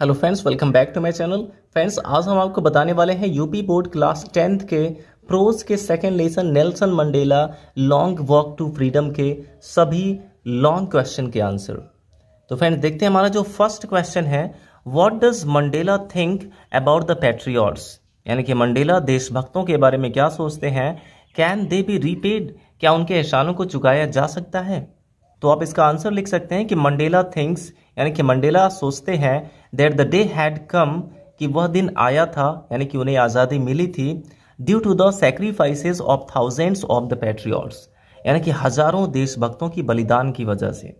Hello friends welcome back to my channel friends आज हम आपको बताने वाले हैं यूपी बोर्ड क्लास टेंथ के प्रोज के second lesson Nelson Mandela long walk to freedom के सभी लॉन्ग क्वेश्चन के आंसर तो फ्रेंड्स देखते हैं हमारा जो फ़र्स्ट क्वेश्चन है what does Mandela think about the patriots यानी कि मंडेला देशभक्तों के बारे में क्या सोचते हैं? कैन दे बी रीपेड क्या उनके एहसानों को चुकाया जा सकता है? तो आप इसका आंसर लिख सकते हैं कि मंडेला थिंक्स यानी कि मंडेला सोचते हैं that the day had come कि वह दिन आया था, यानी कि उन्हें आज़ादी मिली थी due to the sacrifices of thousands of the patriots यानी कि हज़ारों देशभक्तों की बलिदान की वजह से।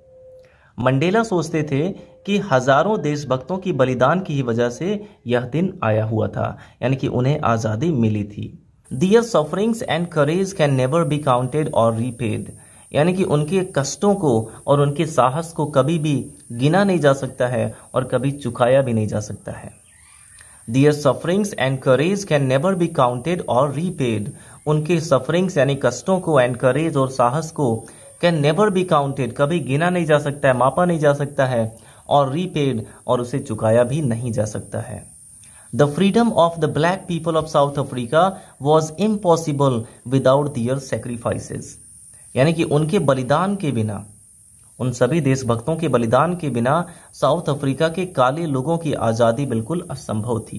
मंडेला सोचते थे कि हज़ारों देशभक्तों की बलिदान की ही वजह से यह दिन आया हुआ था, यानी कि उन्हें आज़ादी मिली थी। Their sufferings and courage can never be counted or repaid यानी कि उनके कष्टों को और उनके साहस को कभी भी गिना नहीं जा सकता है और कभी चुकाया भी नहीं जा सकता है। Their sufferings and courage can never be counted or repaid उनके सफरिंग्स यानी कष्टों को एंड करेज और साहस को कैन नेवर बी काउंटेड कभी गिना नहीं जा सकता है, मापा नहीं जा सकता है और रीपेड और उसे चुकाया भी नहीं जा सकता है। The freedom of the black people of South Africa was impossible without their sacrifices यानी कि उनके बलिदान के बिना, उन सभी देशभक्तों के बलिदान के बिना साउथ अफ्रीका के काले लोगों की आज़ादी बिल्कुल असंभव थी।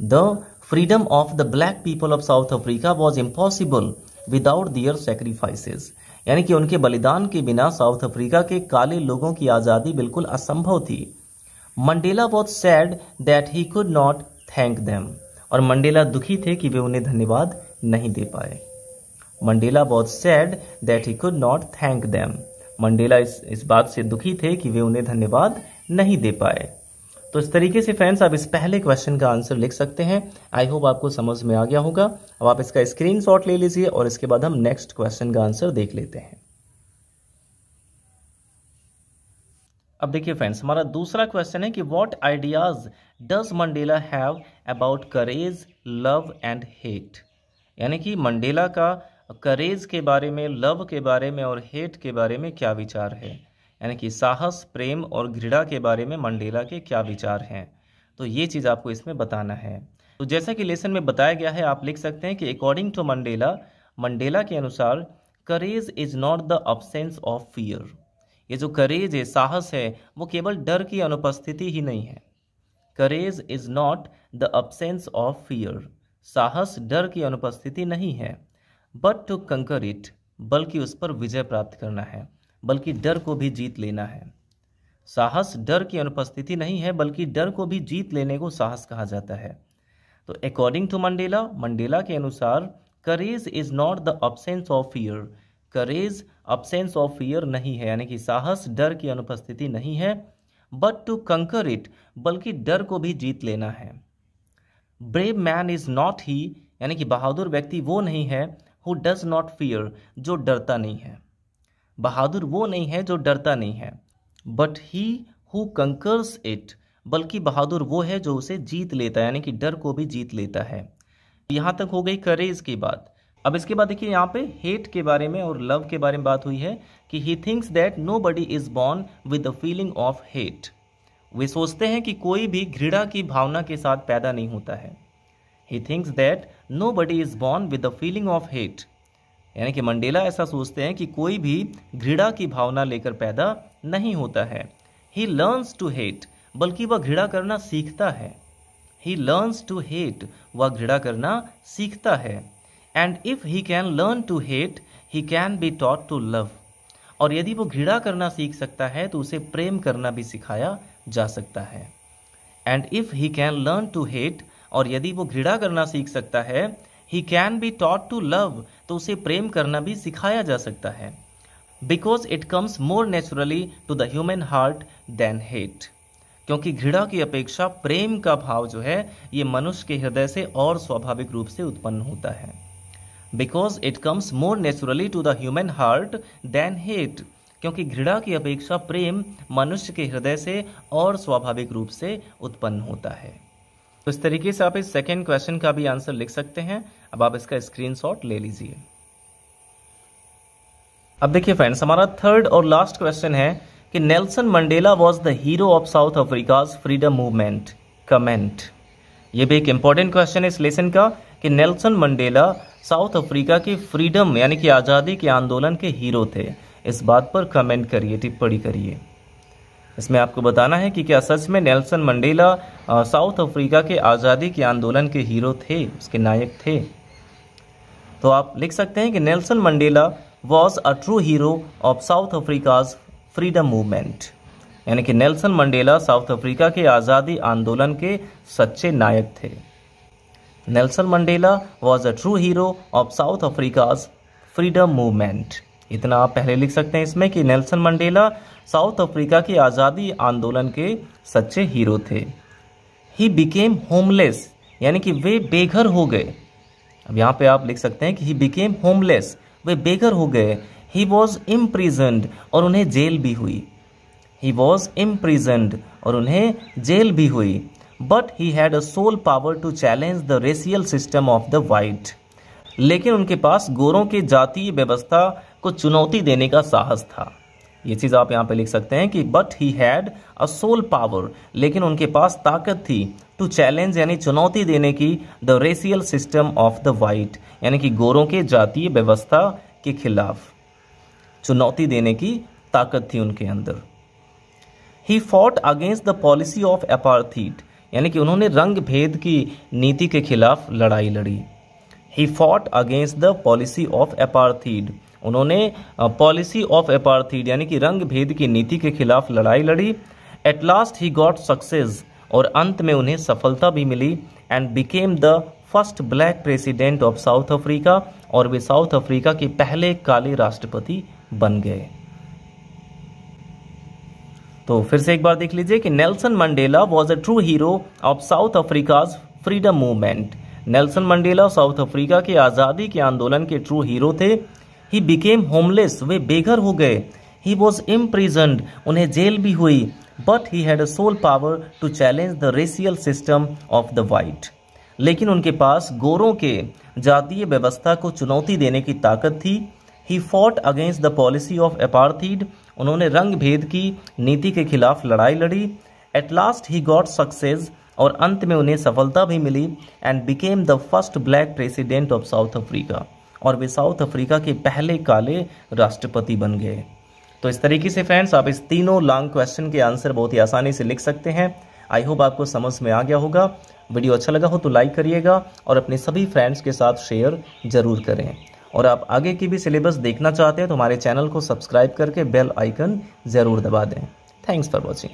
The freedom of the black people of South Africa was impossible without their sacrifices यानी कि उनके बलिदान के बिना साउथ अफ्रीका के काले लोगों की आज़ादी बिल्कुल असंभव थी। Mandela was sad that he could not thank them और मंडेला दुखी थे कि वे उन्हें धन्यवाद नहीं दे पाए। Mandela was sad that he could not thank them Mandela इस इस बात से दुखी थे कि वे उन्हें धन्यवाद नहीं दे पाए। तो इस तरीके से फ्रेंड्स आप इस पहले क्वेश्चन का आंसर लिख सकते हैं। आई होप आपको समझ में आ गया होगा। अब आप इसका स्क्रीनशॉट ले लीजिए और इसके बाद हम नेक्स्ट क्वेश्चन का आंसर देख लेते हैं। अब देखिए फ्रेंड्स हमारा दूसरा क्वेश्चन है कि what ideas does Mandela have about courage love and hate यानी कि मंडेला का करेज के बारे में, लव के बारे में और हेट के बारे में क्या विचार है? यानी कि साहस, प्रेम और घृणा के बारे में मंडेला के क्या विचार हैं? तो ये चीज़ आपको इसमें बताना है। तो जैसा कि लेसन में बताया गया है, आप लिख सकते हैं कि अकॉर्डिंग टू मंडेला मंडेला के अनुसार, courage is not the absence of fear ये जो करेज है, साहस है, वो केवल डर की अनुपस्थिति ही नहीं है। Courage is not the absence of fear साहस डर की अनुपस्थिति नहीं है। बट टू कंकर इट बल्कि उस पर विजय प्राप्त करना है, बल्कि डर को भी जीत लेना है। साहस डर की अनुपस्थिति नहीं है, बल्कि डर को भी जीत लेने को साहस कहा जाता है। तो अकॉर्डिंग टू मंडेला मंडेला के अनुसार courage is not the absence of fear courage absence of fear नहीं है, यानी कि साहस डर की अनुपस्थिति नहीं है। बट टू कंकर इट बल्कि डर को भी जीत लेना है। Brave man is not he यानी कि बहादुर व्यक्ति वो नहीं है हु डज नॉट फियर जो डरता नहीं है। बहादुर वो नहीं है जो डरता नहीं है। But he who conquers it बल्कि बहादुर वो है जो उसे जीत लेता है, यानी कि डर को भी जीत लेता है। यहाँ तक हो गई करेज की बात। अब इसके बाद देखिए यहाँ पे हेट के बारे में और लव के बारे में बात हुई है कि he thinks that nobody is born with the feeling of hate वे सोचते हैं कि कोई भी घृणा की भावना के साथ पैदा नहीं होता है। He thinks that nobody is born with the feeling of hate यानी कि मंडेला ऐसा सोचते हैं कि कोई भी घृणा की भावना लेकर पैदा नहीं होता है। ही लर्न्स टू हेट बल्कि वह घृणा करना सीखता है। ही लर्न्स टू हेट वह घृणा करना सीखता है। And if he can learn to hate he can be taught to love और यदि वो घृणा करना सीख सकता है तो उसे प्रेम करना भी सिखाया जा सकता है। And if he can learn to hate और यदि वो घृणा करना सीख सकता है he can be taught to love तो उसे प्रेम करना भी सिखाया जा सकता है। Because it comes more naturally to the human heart than hate क्योंकि घृणा की अपेक्षा प्रेम का भाव जो है, ये मनुष्य के हृदय से और स्वाभाविक रूप से उत्पन्न होता है। Because it comes more naturally to the human heart than hate क्योंकि घृणा की अपेक्षा प्रेम मनुष्य के हृदय से और स्वाभाविक रूप से उत्पन्न होता है। तो इस तरीके से आप इस सेकेंड क्वेश्चन का भी आंसर लिख सकते हैं। अब आप इसका स्क्रीनशॉट ले लीजिए। अब देखिए फ्रेंड्स हमारा थर्ड और लास्ट क्वेश्चन है कि Nelson Mandela was the hero of South Africa's freedom movement comment ये भी एक इंपॉर्टेंट क्वेश्चन है इस लेसन का कि नेल्सन मंडेला साउथ अफ्रीका के फ्रीडम यानी कि आज़ादी के आंदोलन के हीरो थे। इस बात पर कमेंट करिए, टिप्पणी करिए। इसमें आपको बताना है कि क्या सच में नेल्सन मंडेला साउथ अफ्रीका के आज़ादी के आंदोलन के हीरो थे, उसके नायक थे? तो आप लिख सकते हैं कि Nelson Mandela was a true hero of South Africa's freedom movement यानी कि नेल्सन मंडेला साउथ अफ्रीका के आज़ादी आंदोलन के सच्चे नायक थे। Nelson Mandela was a true hero of South Africa's freedom movement इतना आप पहले लिख सकते हैं इसमें कि नेल्सन मंडेला साउथ अफ्रीका की आज़ादी आंदोलन के सच्चे हीरो थे। ही बिकेम होमलेस यानी कि वे बेघर हो गए। अब यहाँ पे आप लिख सकते हैं कि ही बिकेम होमलेस वे बेघर हो गए। ही वॉज़ इम्प्रिजेंड और उन्हें जेल भी हुई। ही वॉज़ इम्प्रिजेंड और उन्हें जेल भी हुई। But he had a soul power to challenge the racial system of the white लेकिन उनके पास गोरों के जातीय व्यवस्था को चुनौती देने का साहस था। ये चीज़ आप यहाँ पे लिख सकते हैं कि but he had a soul power लेकिन उनके पास ताकत थी टू चैलेंज यानी चुनौती देने की the racial system of the white यानी कि गोरों के जातीय व्यवस्था के खिलाफ। चुनौती देने की ताकत थी उनके अंदर। He fought against the policy of apartheid यानी कि उन्होंने रंग भेद की नीति के खिलाफ लड़ाई लड़ी। He fought against the policy of apartheid उन्होंने पॉलिसी ऑफ़ अपार्थीड यानी कि रंग भेद की नीति के खिलाफ लड़ाई लड़ी। At last he got success और अंत में उन्हें सफलता भी मिली and became the first black president of South Africa और वे साउथ अफ्रीका के पहले काले राष्ट्रपति बन गए। तो फिर से एक बार देख लीजिए कि Nelson Mandela was a true hero of South Africa's freedom movement Nelson Mandela South Africa के आज़ादी के आंदोलन के ट्रू हीरो थे। ही बिकेम होमलेस वे बेघर हो गए। ही वॉज़ इम्प्रिजेंड उन्हें जेल भी हुई। But he had a soul power to challenge the racial system of the white लेकिन उनके पास गोरों के जातीय व्यवस्था को चुनौती देने की ताकत थी। He fought against the policy of apartheid उन्होंने रंग भेद की नीति के खिलाफ लड़ाई लड़ी। At last he got success और अंत में उन्हें सफलता भी मिली and became the first black president of South Africa और वे साउथ अफ्रीका के पहले काले राष्ट्रपति बन गए। तो इस तरीके से फ्रेंड्स आप इस तीनों लॉन्ग क्वेश्चन के आंसर बहुत ही आसानी से लिख सकते हैं। आई होप आपको समझ में आ गया होगा। वीडियो अच्छा लगा हो तो लाइक करिएगा और अपने सभी फ्रेंड्स के साथ शेयर ज़रूर करें। और आप आगे की भी सिलेबस देखना चाहते हैं तो हमारे चैनल को सब्सक्राइब करके बेल आइकन ज़रूर दबा दें। Thanks for watching